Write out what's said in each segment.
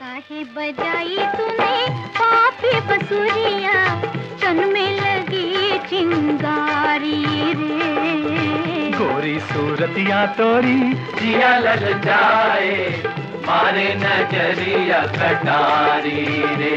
काहे बजाई तूने? पापी बसुरिया तन में लगी चिंगारी रे। गोरी सूरतिया तोरी जिया लल जाए मारे नज़रिया कटारी रे।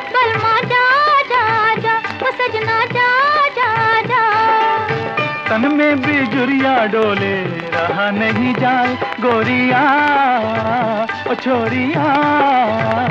बिजुरिया डोले रहा नहीं जाए गोरिया छोरिया।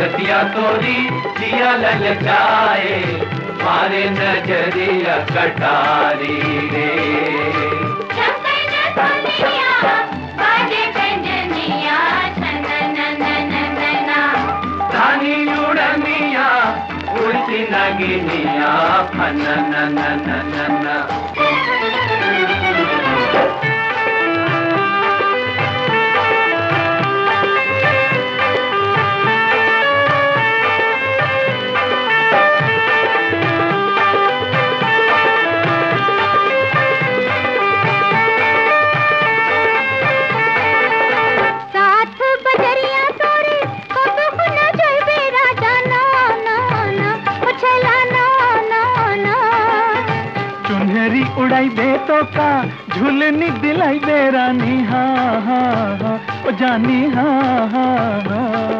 गोरी सूरतिया तोरी जिया लल जाए मारे नज़रिया कटारी रे। नगिनिया फन न न न न न। चुनहरी उड़ाई दे तो का, झूलनी दिलाई दे रानी हाँ हाँ हाँ ओ जानी हाँ हाँ हाँ।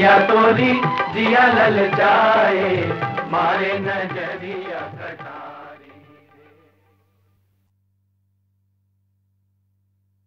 सूरतिया तोरी जिया ललचाए मारे नज़रिया कटा।